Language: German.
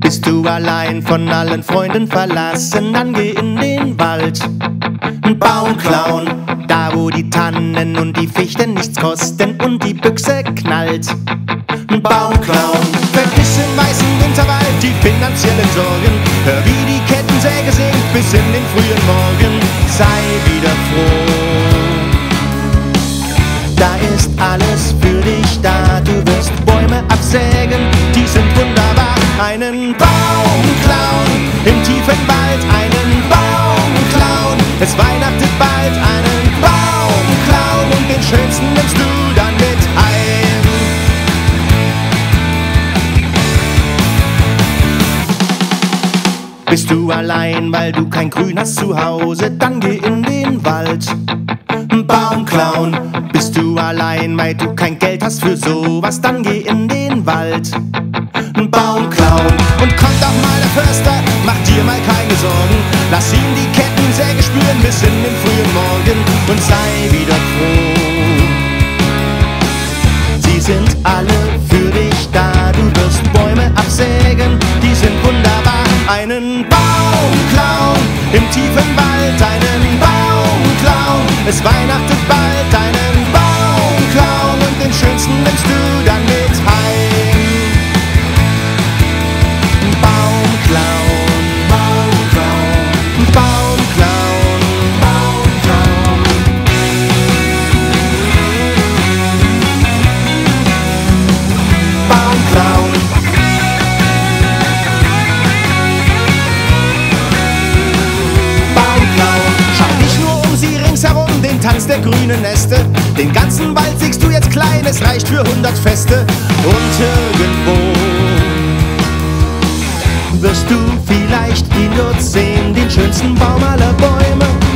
Bist du allein von allen Freunden verlassen, dann geh in den Wald. Ein Baum klauen, da wo die Tannen und die Fichten nichts kosten und die Büchse knallt. Ein Baum klauen, vergiss im weißen Winterwald die finanziellen Sorgen. Hör wie Baum klauen, im tiefen Wald einen Baum klauen. Es weihnachtet bald einen Baum klauen und den schönsten nimmst du dann mit heim. Bist du allein, weil du kein Grün hast zu Hause, dann geh in den Wald. Baum klauen. Bist du allein, weil du kein Geld hast für sowas, dann geh in den Wald. Klauen. Und kommt auch mal der Förster, mach dir mal keine Sorgen. Lass ihn die Kettensäge spüren bis in den frühen Morgen und sei wieder froh. Sie sind alle für dich da, du wirst Bäume absägen, die sind wunderbar. Einen Baum klauen, im tiefen Wald einen Baum. Es weihnachtet bald einen Baum und den schönsten nimmst du ringsherum, den Tanz der grünen Neste. Den ganzen Wald siehst du jetzt klein, es reicht für hundert Feste. Und irgendwo wirst du vielleicht ihn dort sehen, den schönsten Baum aller Bäume.